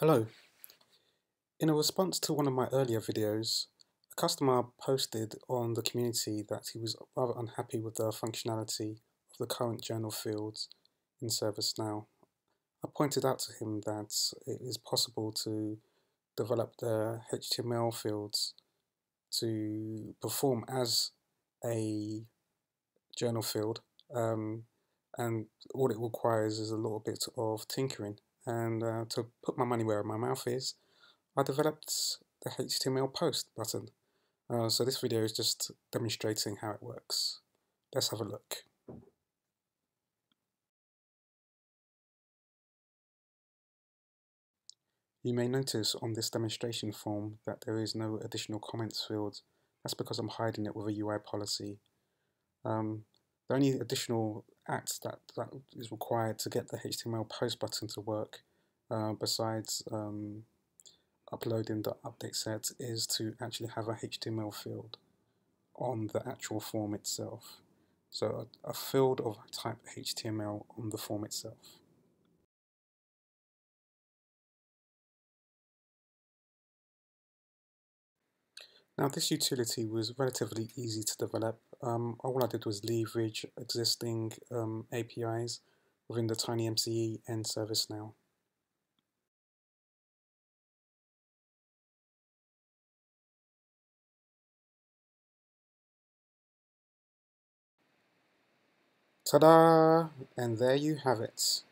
Hello. In a response to one of my earlier videos, a customer posted on the community that he was rather unhappy with the functionality of the current journal fields in ServiceNow. I pointed out to him that it is possible to develop the HTML fields to perform as a journal field um, and all it requires is a little bit of tinkering and uh, to put my money where my mouth is, I developed the HTML post button. Uh, so this video is just demonstrating how it works. Let's have a look. You may notice on this demonstration form that there is no additional comments field. That's because I'm hiding it with a UI policy. Um, the only additional act that, that is required to get the HTML post button to work, uh, besides um, uploading the update set, is to actually have a HTML field on the actual form itself. So a, a field of type HTML on the form itself. Now this utility was relatively easy to develop. Um, all I did was leverage existing um, APIs within the TinyMCE and ServiceNow. Ta-da! And there you have it.